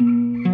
Mm-hmm.